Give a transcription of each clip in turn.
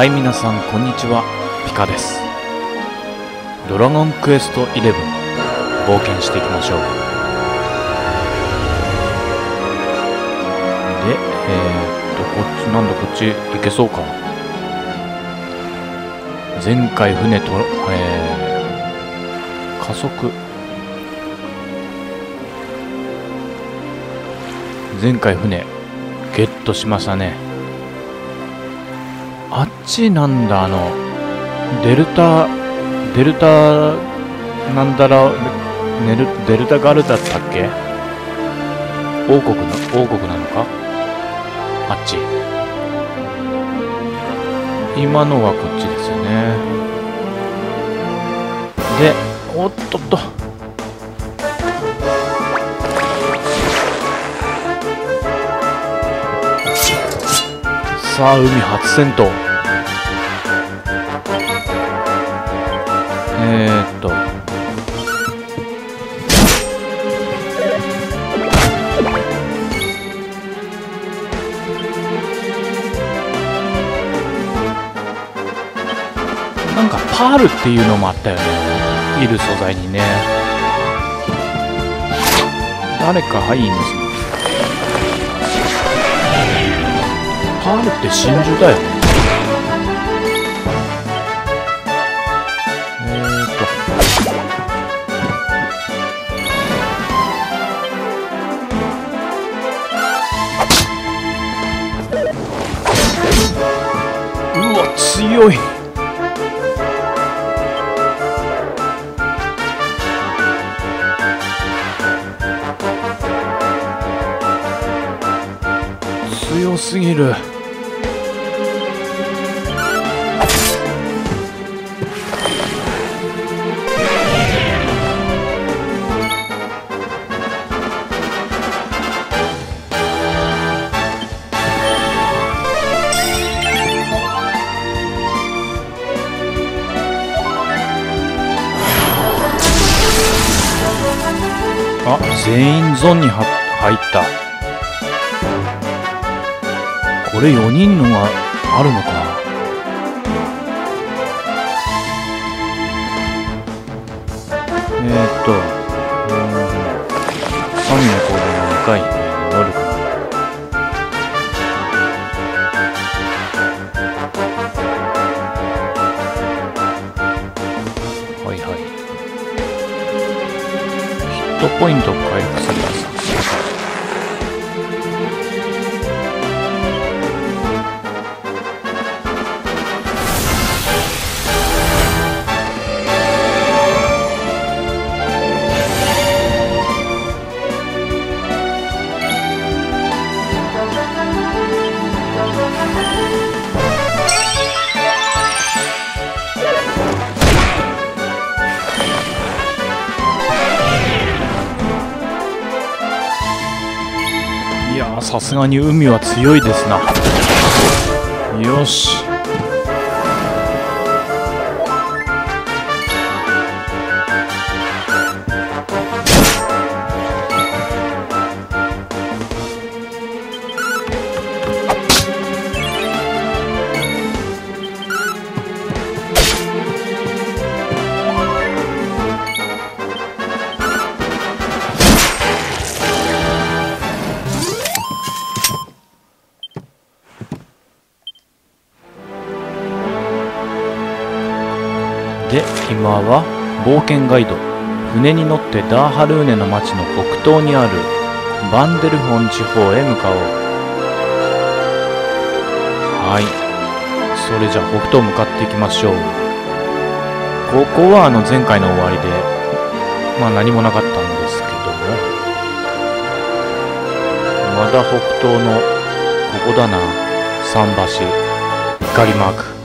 はい皆さんこんにちは。ピカです。ドラゴンクエスト11冒険していきましょう。でえー、っとこっちなんだこっち行けそうか前回船とえー、加速。前回船ゲットしましたね。ちなんだ？あのデルタデルタなんだらネルデルタガルだったっけ？王国の王国なのか？あっち。今のはこっちですよね。でおっとっと。さあ海初戦闘。えー、っと。なんかパールっていうのもあったよね。いる素材にね。誰かはいいんですねパールって真珠だよね。うわ強い。強すぎる。全員ゾーンに入った。これ4人のがあるのか。えー、っと。ットポイント回復されます。がに海は強いですな。よし。冒険ガイド。船に乗ってダーハルーネの町の北東にあるバンデルフォン地方へ向かおう。はい。それじゃ北東向かっていきましょう。ここはあの前回の終わりでまあ何もなかったんですけども。まだ北東のここだな。桟橋。光マーク。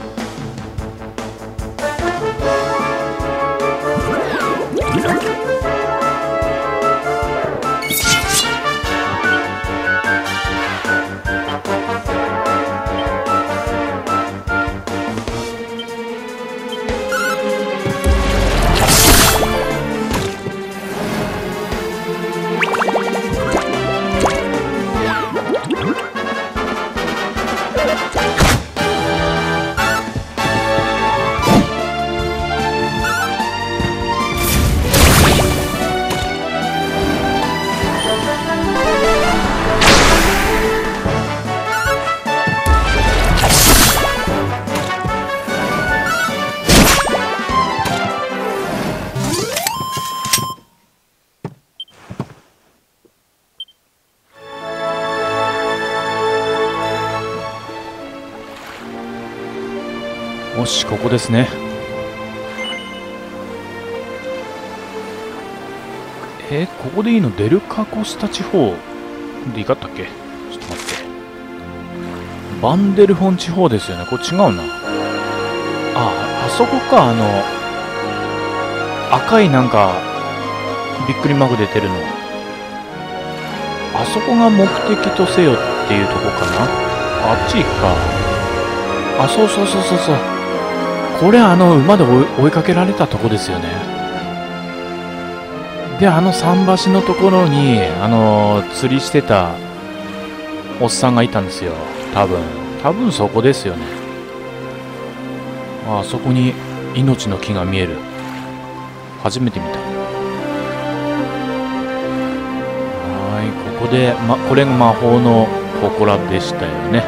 よしここですね。えーここでいいの？デルカコスタ地方でいかったっけ？ちょっと待って。バンデルフォン地方ですよね。これ違うな。ああそこか。あの赤いなんかびっくりマーク出てるのあそこが目的とせよっていうとこかな。あっち行くか。あそうそうそうそうそう。これあの馬で追いかけられたとこですよね。であの桟橋のところにあの釣りしてたおっさんがいたんですよ。多分。多分そこですよね。あそこに命の木が見える。初めて見た。はいここで、ま、これが魔法の祠でしたよね。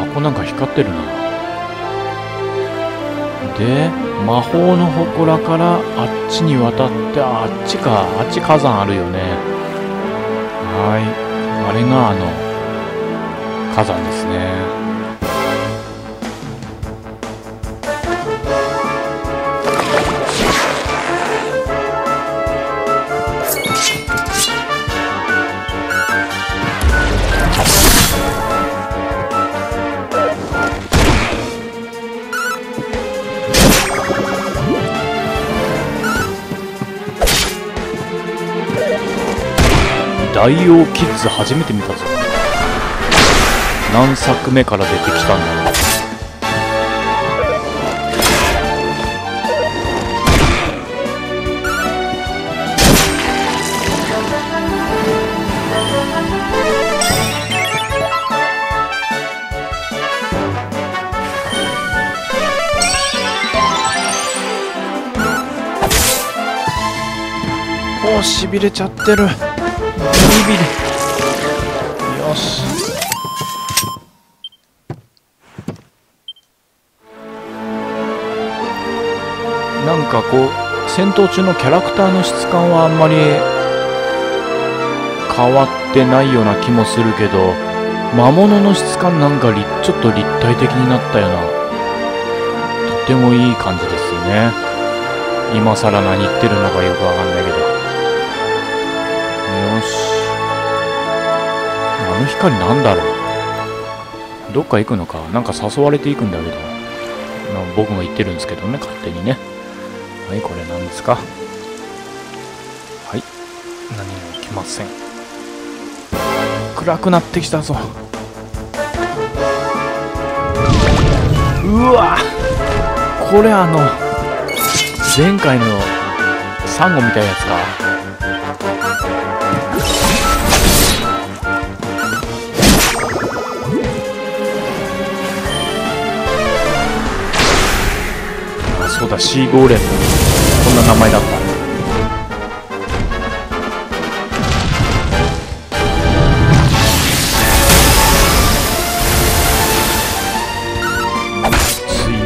あここなんか光ってるな。で魔法の祠からあっちに渡ってあっちかあっち火山あるよね。はい。あれがあの火山ですね。大王キッズ初めて見たぞ。何作目から出てきたんだろう。おしびれちゃってる。ビビリ。よし。なんかこう戦闘中のキャラクターの質感はあんまり変わってないような気もするけど魔物の質感なんかちょっと立体的になったようなとてもいい感じですよね。今更何言ってるのかよくわかんないけど。光なんだろう？どっか行くのか？なんか誘われていくんだけど。まあ僕が言ってるんですけどね勝手にね。はいこれ何ですか？はい。何も起きません。暗くなってきたぞ。うわ！これあの前回のサンゴみたいなやつか。あそうだシーゴーレムこんな名前だった。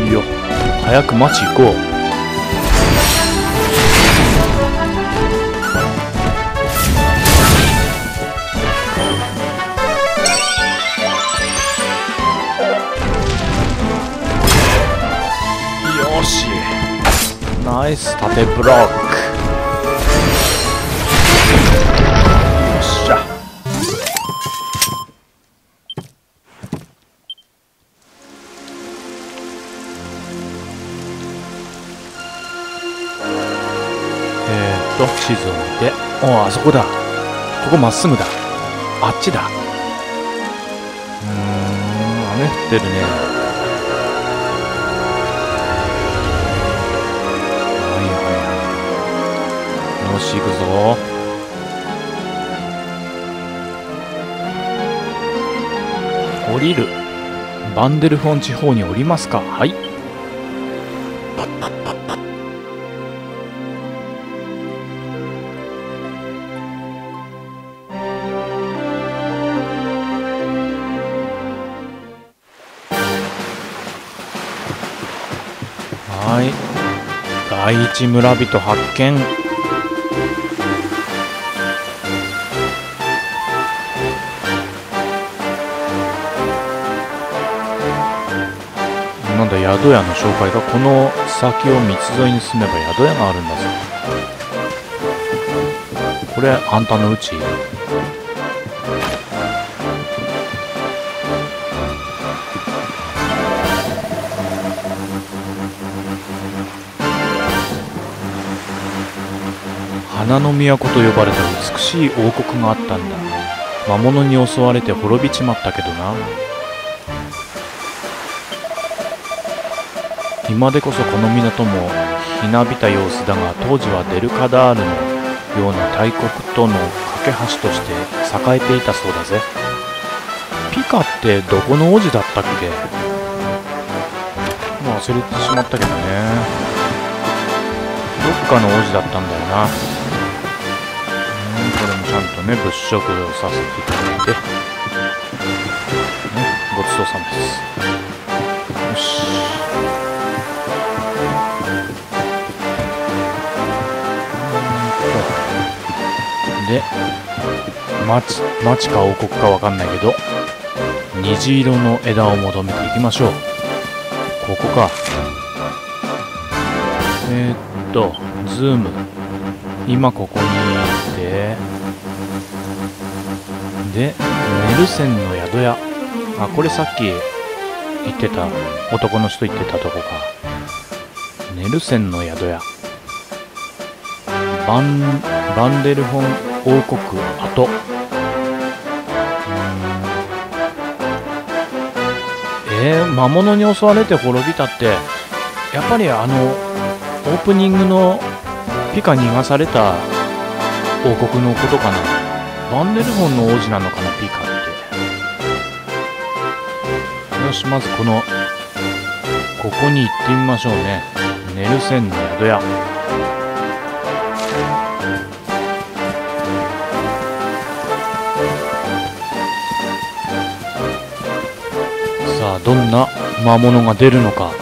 強っ早く街行こう。イス縦ブロック。よっしゃ。えー、っと地図を見ておああそこだ。ここまっすぐだ。あっちだ。うん雨降ってるね。よし行くぞ。降りる。バンデルフォン地方に降りますか。はい。はい。第一村人発見。宿屋の紹介がこの先を道沿いに進めば宿屋があるんだぞ。これあんたのうち？花の都と呼ばれた美しい王国があったんだ。魔物に襲われて滅びちまったけどな。今でこそこの港もひなびた様子だが当時はデルカダールのような大国との架け橋として栄えていたそうだぜ。ピカってどこの王子だったっけ？もう忘れてしまったけどね。どっかの王子だったんだよな。これもちゃんとね物色をさせていただいて、ね、ごちそうさまです。で町町か王国かわかんないけど虹色の枝を求めていきましょう。ここか。えー、っとズーム。今ここにいてでネルセンの宿屋。あこれさっき言ってた男の人言ってたとこか。ネルセンの宿屋。バンバンデルフォン王国跡えー、魔物に襲われて滅びたってやっぱりあのオープニングのピカ逃がされた王国のことかな。バンデルフォンの王子なのかなピカって。よしまずこのここに行ってみましょうね。ネルセンの宿屋。どんな魔物が出るのか。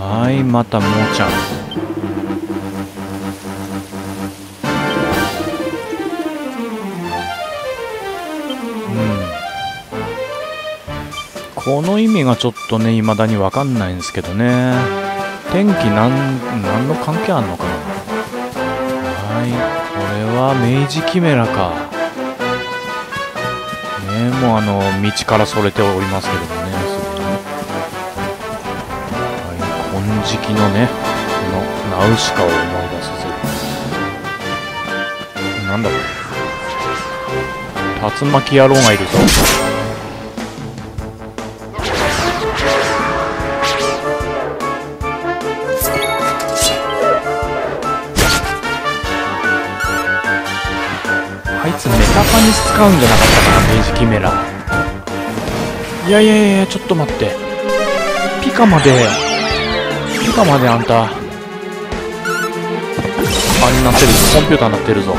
はいまたもーちゃん。うん。この意味がちょっとね未だに分かんないんですけどね。天気なん何の関係あんのかな。はい。これは明治キメラか。ねもうあの道からそれておりますけどもね。はい。金色のねこのナウシカを思い出させる。なんだこれ竜巻野郎がいるぞ。使うんじゃなかったかな明治キメラ。いやいやいやちょっと待って。ピカまでピカまであんたあれになってるぞ。コンピューターになってるぞ。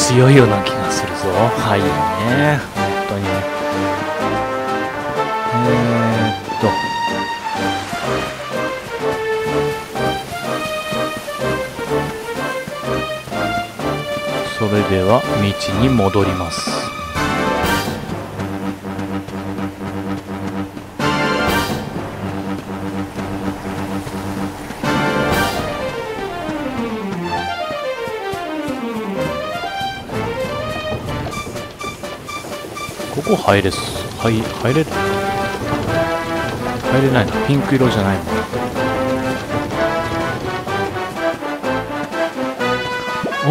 強いような気がするぞ。はい。ね本当に。えー、っと。それでは道に戻りますここ入れすはい入れる入れないの？ピンク色じゃないもん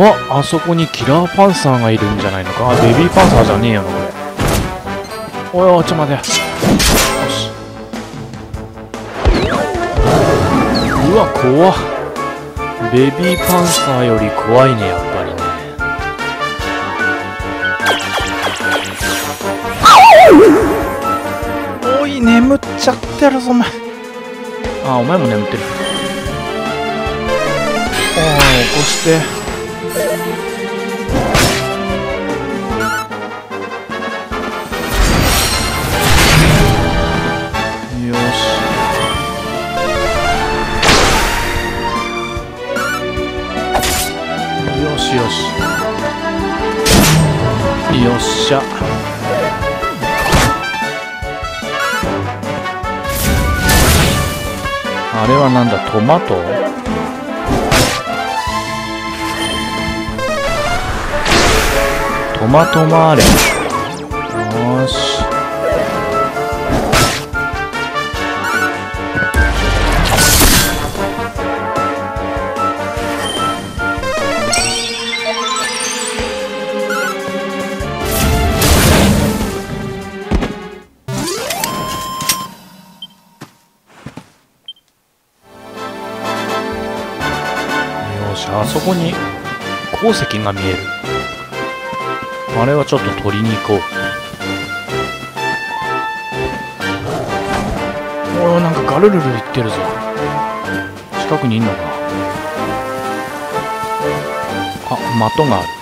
ああそこにキラーパンサーがいるんじゃないのか？あベビーパンサーじゃねえよなこれ。おいおいちょっと待て。よし。うわ怖ベビーパンサーより怖いねやっい眠っちゃってるぞお前。あお前も眠ってる。おい起こして。よし。よしよし。よっしゃあれはなんだトマト？トマトマーレ。ン石が見える。あれはちょっと取りに行こう。おおなんかガルルル言ってるぞ。近くにいんのかな。あ的がある。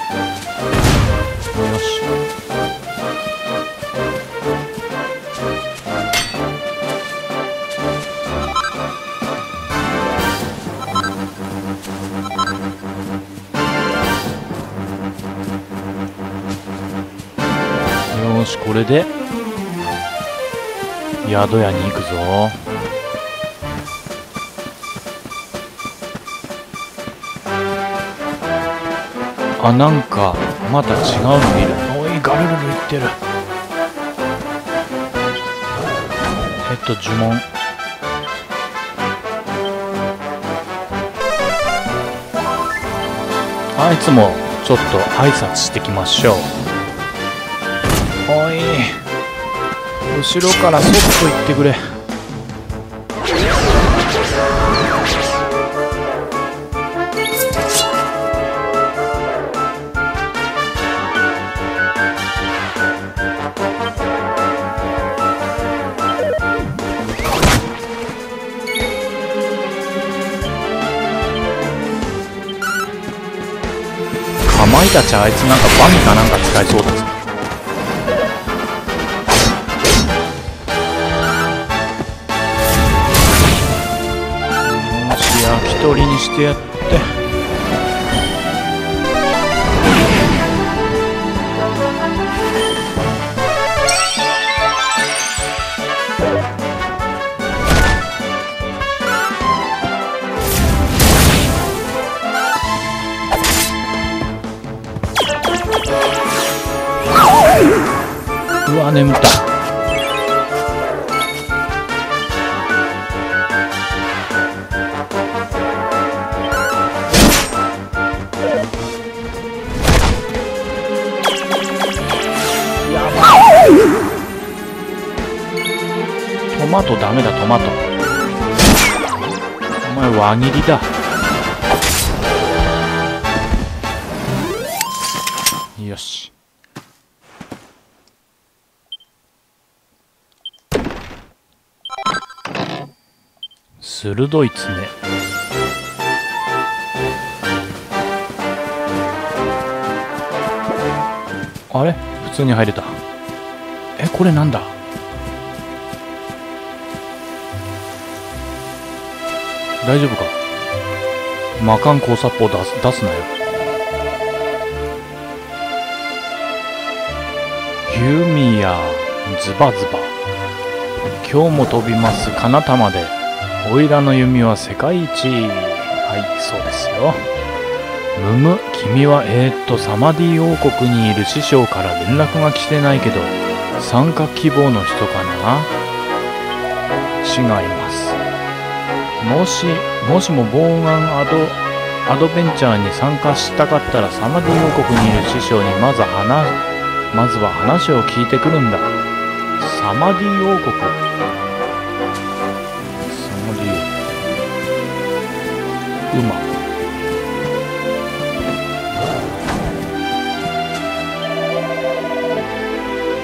れで宿屋に行くぞ。あなんかまた違うの見る。おいガルルル言ってる。えっと呪文。あいつもちょっと挨拶してきましょう。後ろからそっと行ってくれ。かまいたちあいつなんかバミかなんか使いそうだぞ。してやって。うわ眠った。トマトダメだトマト。お前輪切りだ。よし。鋭い爪。あれ？普通に入れた。これなんだ？大丈夫か？魔漢交殺法出す出すなよ。弓やズバズバ。今日も飛びます。かなたまで。おいらの弓は世界一。はいそうですよ。むむ君はえー、っとサマディ王国にいる師匠から連絡が来てないけど。参加希望の人かな？違います。もしもしもボーガンアドアドベンチャーに参加したかったらサマディ王国にいる師匠にまず話まずは話を聞いてくるんだ。サマディ王国。サマディ王国。馬。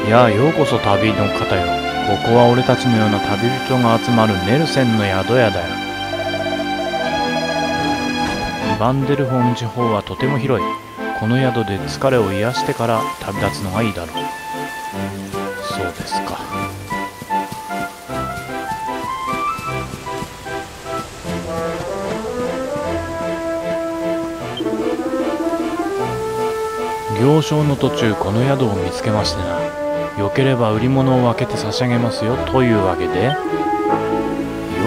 やあようこそ旅の方よ。ここは俺たちのような旅人が集まるネルセンの宿屋だよ。バンデルフォン地方はとても広い。この宿で疲れを癒してから旅立つのがいいだろう。そうですか。行商の途中この宿を見つけましてな。よければ売り物を分けて差し上げますよというわけでよ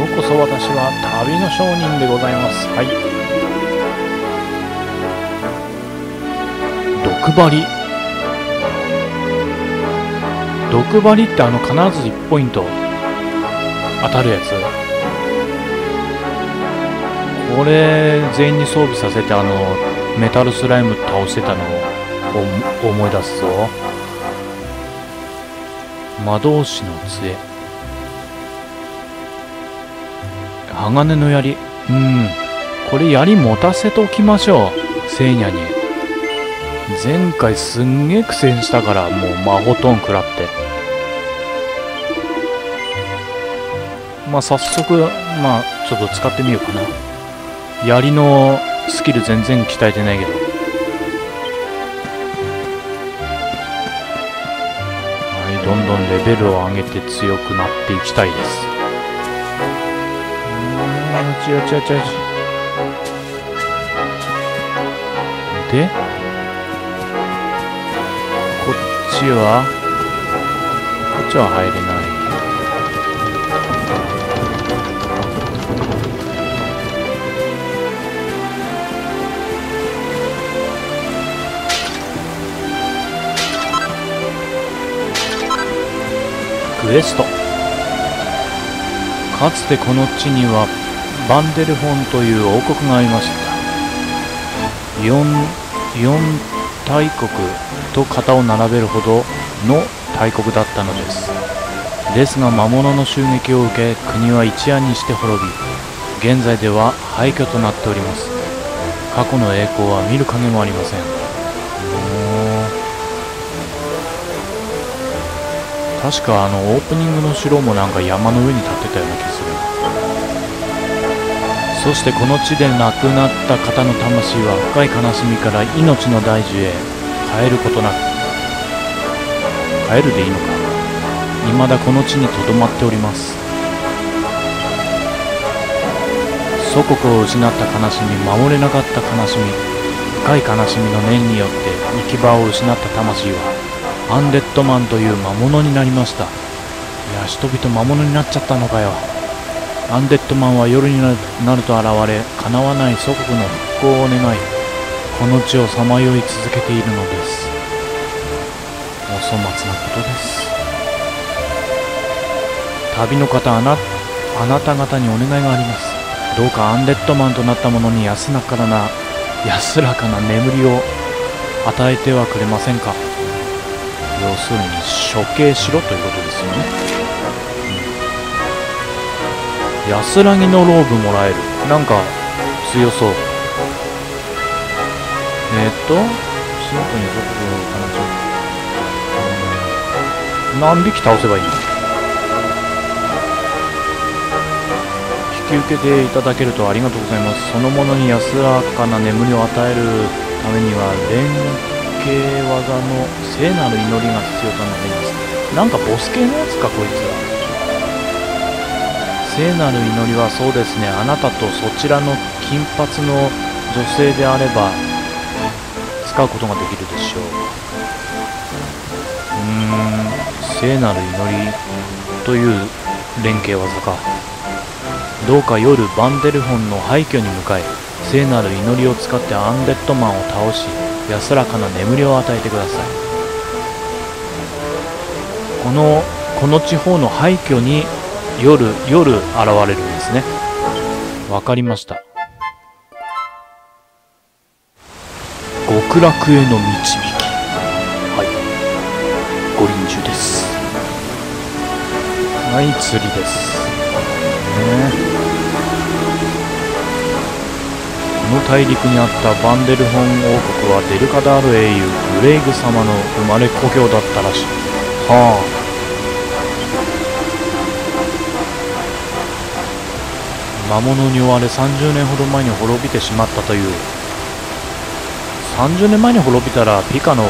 うこそ私は旅の商人でございます。はい。毒針。毒針ってあの必ず1ポイント当たるやつ。これ全員に装備させてあのメタルスライム倒してたのを思い出すぞ。魔導士の杖。鋼の槍。うん。これ槍持たせておきましょう。聖ニャに。前回すんげえ苦戦したからもう魔法トーン食らって。まあ早速まあちょっと使ってみようかな。槍のスキル全然鍛えてないけど。んレベルを上げて強くなっていきたいです。うーん違う違う違う違う。でこっちはこっちは入れないクエスト。かつてこの地にはバンデルフォンという王国がありました。4 4大国と肩を並べるほどの大国だったのです。ですが魔物の襲撃を受け国は一夜にして滅び現在では廃墟となっております。過去の栄光は見る影もありません。確かあのオープニングの城もなんか山の上に建ってたような気する。そしてこの地で亡くなった方の魂は深い悲しみから命の大樹へ帰ることなく帰るでいいのか。未だこの地にとどまっております。祖国を失った悲しみ守れなかった悲しみ深い悲しみの念によって行き場を失った魂はアンデッドマンという魔物になりました。いや人々魔物になっちゃったのかよ。アンデッドマンは夜になると現れ叶わない祖国の復興を願いこの地をさまよい続けているのです。お粗末なことです。旅の方あなあなた方にお願いがあります。どうかアンデッドマンとなった者に安らかな安らかな眠りを与えてはくれませんか。要するに処刑しろということですよね。うん。安らぎのローブもらえる。なんか強そう。えー、っとシンプルに速度を。何匹倒せばいいの？引き受けていただけるとありがとうございます。そのものに安らかな眠りを与えるためには連携技の聖なる祈りが必要となります。なんかボス系のやつかこいつは聖なる祈りはそうですね。あなたとそちらの金髪の女性であれば使うことができるでしょう。うーん。聖なる祈り。という連携技かどうか夜バンデルフォンの廃墟に向かい聖なる祈りを使ってアンデッドマンを倒し安らかな眠りを与えてください。このこの地方の廃墟に夜夜現れるんですね。わかりました。極楽への導き。はい。ご臨終です。はい。釣りです。ねこの大陸にあったバンデルホン王国はデルカダール英雄グレイグ様の生まれ故郷だったらしい。はあ。魔物に追われ30年ほど前に滅びてしまったという。30年前に滅びたらピカの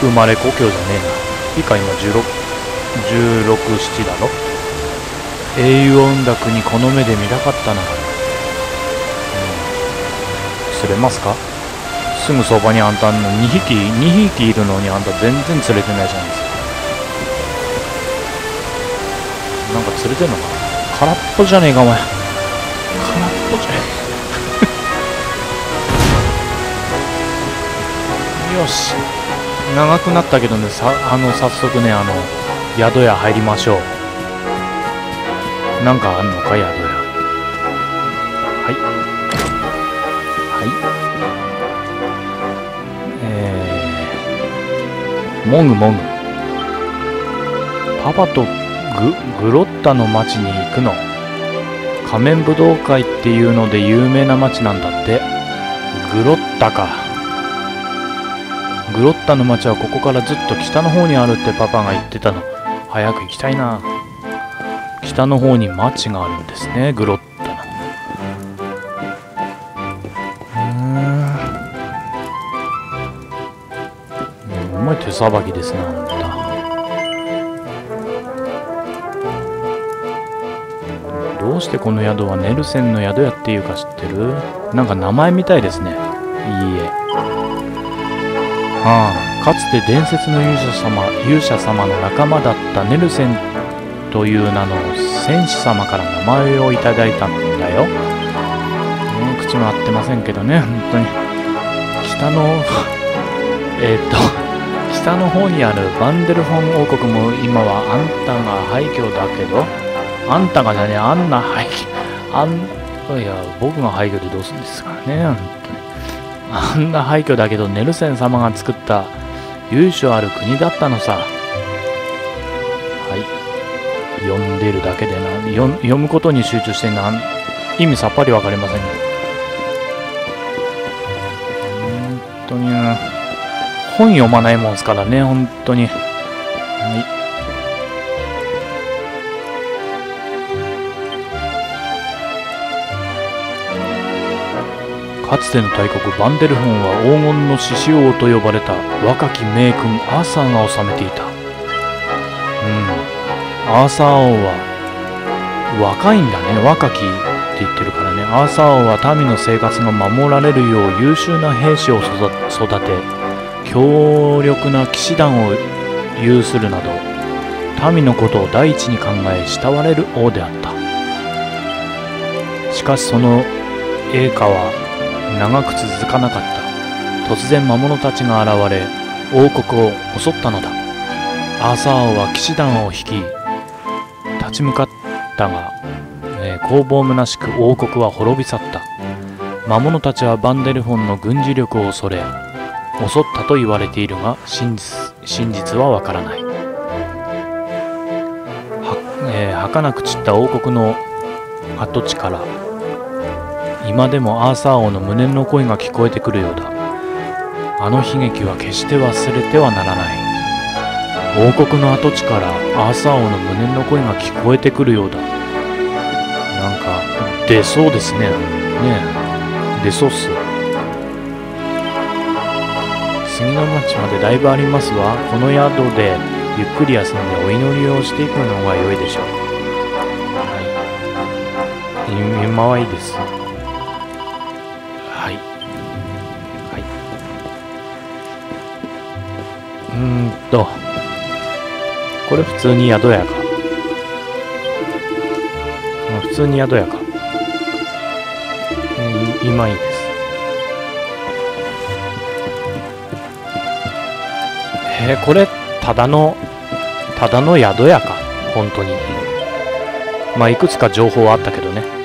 生まれ故郷じゃねえな。ピカ今16 1617だろ？英雄を生んだ国この目で見たかったな、釣れますか？すぐそばにあんたの2匹2匹いるのにあんた全然釣れてないじゃないですか。なんか釣れてんのかな？空っぽじゃねえかお前。空っぽじゃねえ。よし。長くなったけどねさあの早速ねあの宿屋入りましょう。なんかあんのか宿屋もぐもぐパパとググロッタの町に行くの。仮面武道会っていうので有名な町なんだって。グロッタか。グロッタの町はここからずっと北の方にあるってパパが言ってたの。早く行きたいな。北の方に町があるんですねグロッタのうんうまい手さばきですねあんたどうしてこの宿はネルセンの宿屋っていうか知ってるなんか名前みたいですね。いいえああかつて伝説の勇者様勇者様の仲間だったネルセンという名の戦士様から名前をいただいたんだよ、ね、口も合ってませんけどね本当に。北のえっと北の方にあるバンデルフォン王国も今はあんたが廃墟だけどあんたがじゃねあんな廃墟あんいや僕が廃墟でどうするんですかねあんな廃墟だけどネルセン様が作った由緒ある国だったのさ。はい。読んでるだけでな読むことに集中してな意味さっぱり分かりませんけど。本読まないもんですからね本当に。はい。かつての大国バンデルフォンは黄金の獅子王と呼ばれた若き名君アーサーが治めていた。うん。アーサー王は若いんだね。若きって言ってるからね。アーサー王は民の生活が守られるよう優秀な兵士を育て強力な騎士団を有するなど民のことを第一に考え慕われる王であった。しかしその栄華は長く続かなかった。突然魔物たちが現れ王国を襲ったのだ。アーサー王は騎士団を率い立ち向かったが、えー、攻防むしく王国は滅び去った。魔物たちはバンデルフォンの軍事力を恐れ襲ったと言われているが真実真実はわからない。は、えー、儚く散った王国の跡地から今でもアーサー王の無念の声が聞こえてくるようだ。あの悲劇は決して忘れてはならない。王国の跡地からアーサー王の無念の声が聞こえてくるようだ。なんか出そうですね。ね出そうっす次の町までだいぶありますわこの宿でゆっくり休んでお祈りをしていくのが良いでしょうはい今はいいですはいはいうんと、これ普通に宿屋か。普通に宿屋か。今いいです。へえ、これ、ただの、ただの宿屋か。本当に。まあ、いくつか情報はあったけどね。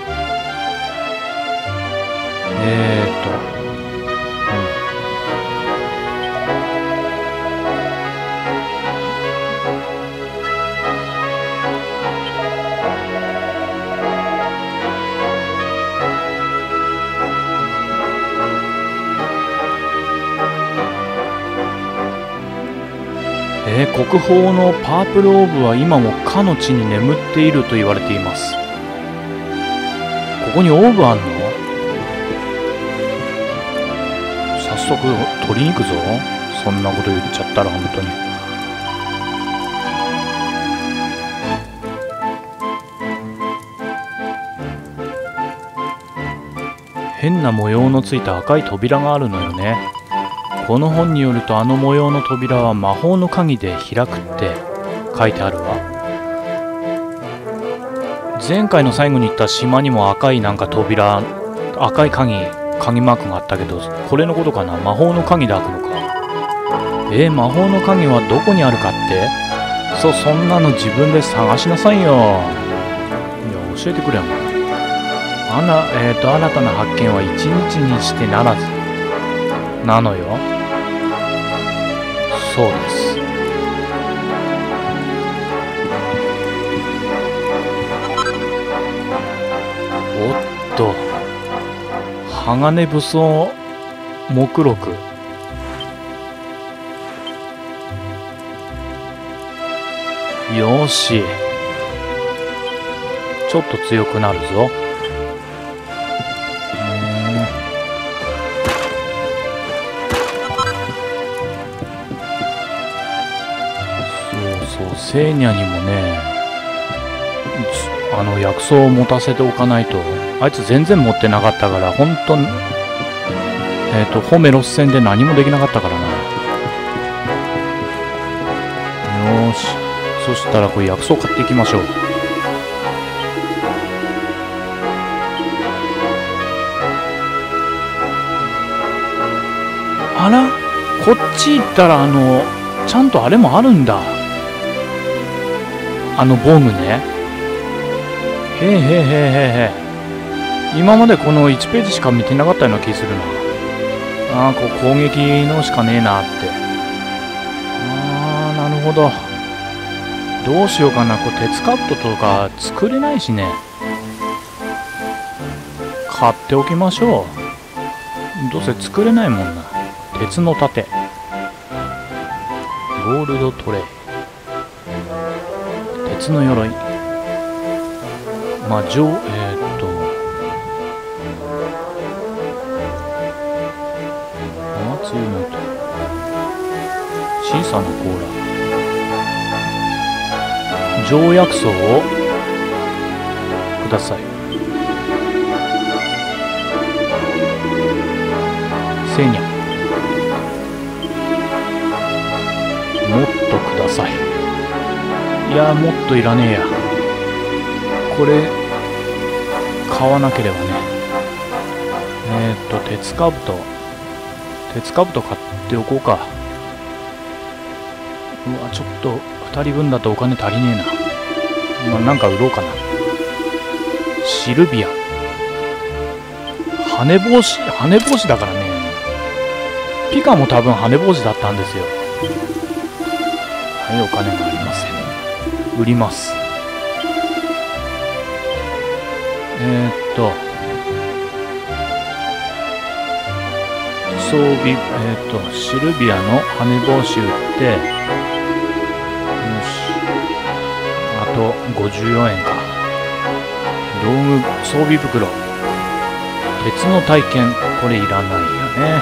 国宝のパープルオーブは今もかの地に眠っていると言われています。こにオーブあんの？早速取りに行くぞ。そんなこと言っちゃったら本当に。変な模様のついた赤い扉があるのよね。この本によるとあの模様の扉は魔法の鍵で開くって書いてあるわ。前回の最後に行った島にも赤いなんか扉赤い鍵鍵マークがあったけどこれのことかな？魔法の鍵で開くのか。えー、魔法の鍵はどこにあるかって？そうそんなの自分で探しなさいよ。いや教えてくれよ。あなえっ、ー、と新たな発見は一日にしてならず。なのよ。そうです。おっと。鋼武装目録。よし。ちょっと強くなるぞ。セーニャにもねあの薬草を持たせておかないとあいつ全然持ってなかったから本当えっ、ー、とホメロス戦で何もできなかったからな。よし。そしたらこれ薬草買っていきましょう。あら？こっち行ったらあのちゃんとあれもあるんだ。あの防具ね。へえへえへえへえ今までこの1ページしか見てなかったような気するな。ああこう攻撃のしかねえなって。ああなるほど。どうしようかな。こう鉄カットとか作れないしね。買っておきましょう。どうせ作れないもんな。鉄の盾。ゴールドトレイ。鉄の鎧。まあ上えー、っと。生つゆのと小さな甲羅条約草を？ください。せにゃもっとください。いやもっといらねえやこれ買わなければねえー、っと鉄かぶと鉄かぶと買っておこうかうわちょっと2人分だとお金足りねえなまあ、なんか売ろうかな。シルビア。羽帽子、羽帽子だからね。ピカも多分羽帽子だったんですよ。はい、お金がありません。売ります。えー、っと、装備、えー、っと、シルビアの羽帽子売ってよし。あ、と54円か。道具装備袋。鉄の体験。これいらないよね。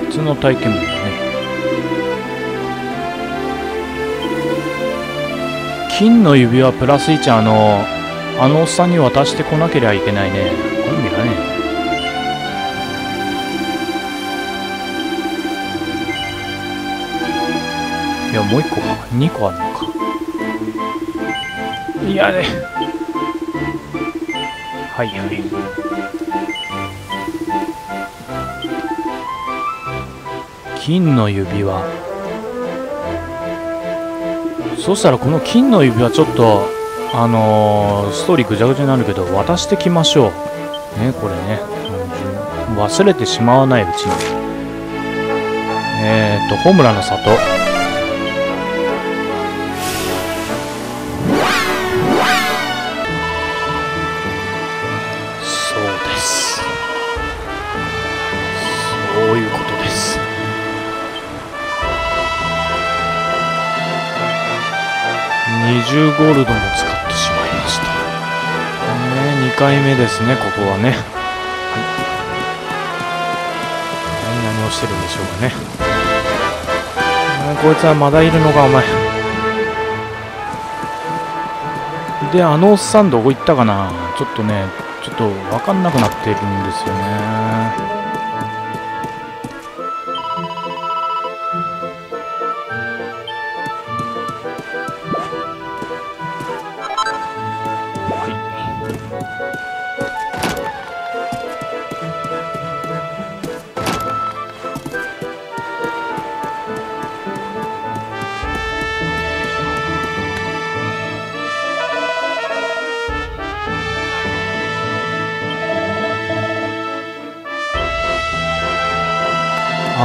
うん。鉄の体験もね。金の指輪プラス1あのあのおっさんに渡してこなければいけないね。これもいらねえいやもう1個か。2個あるのか。いやね。はいはい金の指輪そしたらこの金の指輪ちょっとあのー、ストーリーぐちゃぐちゃになるけど渡してきましょう。ねこれね。忘れてしまわないうちに。えっ、ー、とホムラの里。50ゴールドも使ってしまいました。ね2回目ですねここはね。はい。何をしてるんでしょうかね。こいつはまだいるのかお前。であのおっさんどこ行ったかな。ちょっとねちょっと分かんなくなっているんですよね。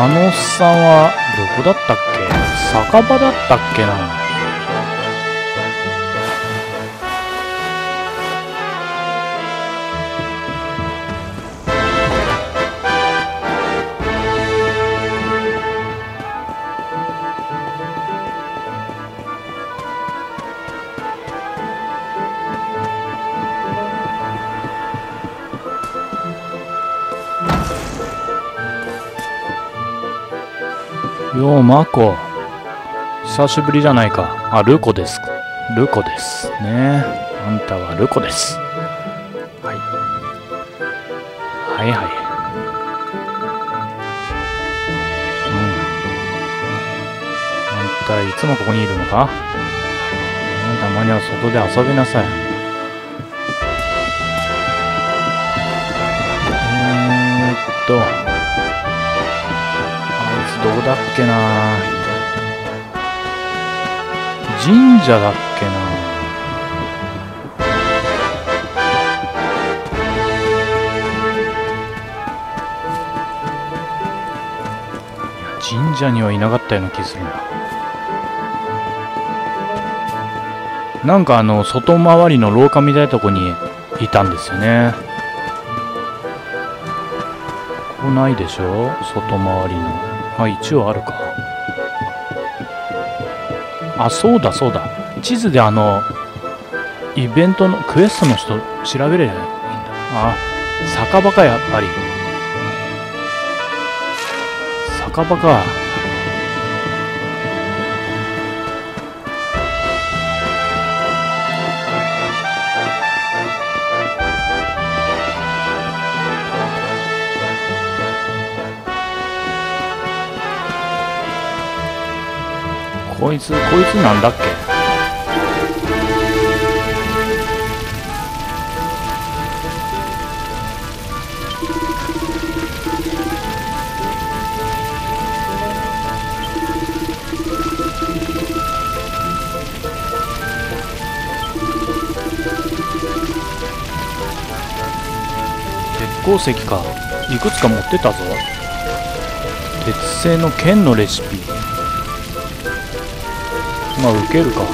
あのおっさんはどこだったっけ？酒場だったっけな？マコ。久しぶりじゃないか。あ、ルコです。ルコです。ねあんたはルコです。はい。はいはい。うん。あんたいつもここにいるのか？たまには外で遊びなさい。えーっと。あいつどこだっけな神社だっけな。神社にはいなかったような気するな。なんかあの外回りの廊下みたいなとこにいたんですよね。ここないでしょ？外回りの。あ一応あるか。あそうだそうだ。地図であのイベントのクエストの人調べればいいんだ。あ酒場かやっぱり。酒場か。こいつこいつなんだっけ？鉄鉱石か。いくつか持ってたぞ。鉄製の剣のレシピ。まあ受けるか。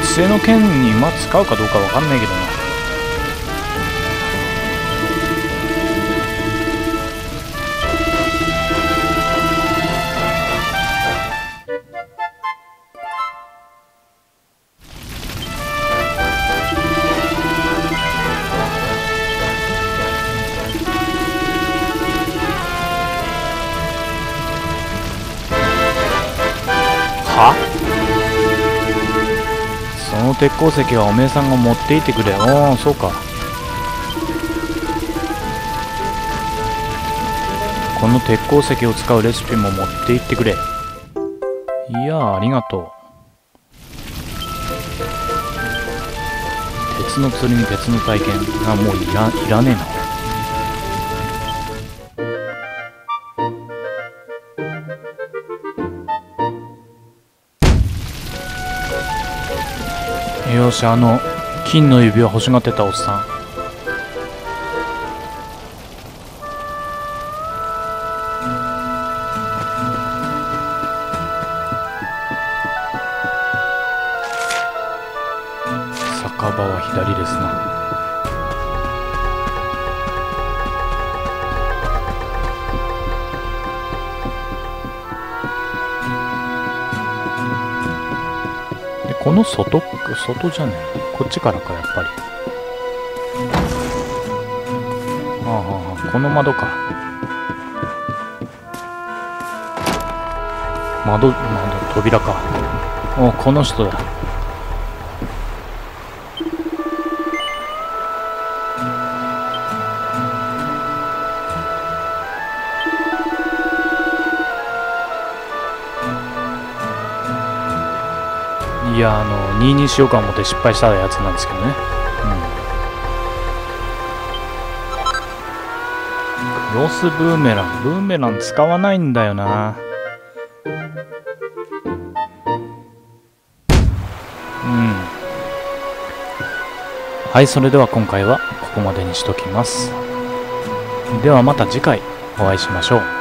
鉄製の剣に馬使うかどうかわかんないけどな。鉄鉱石はおめえさんが持っていてくれ。おおそうか。この鉄鉱石を使うレシピも持っていってくれ。いやありがとう。鉄の釣りに鉄の体験。がもういらいらねえな。しあの金の指輪欲しがってたおっさん。酒場は左ですな。この外外じゃねえ。こっちからかやっぱり。ああはあ。この窓か。窓窓扉か。おこの人だ。やあの2にしようか思って失敗したやつなんですけどね。うん。ロスブーメラン。ブーメラン使わないんだよな。うん。はいそれでは今回はここまでにしときます。ではまた次回お会いしましょう。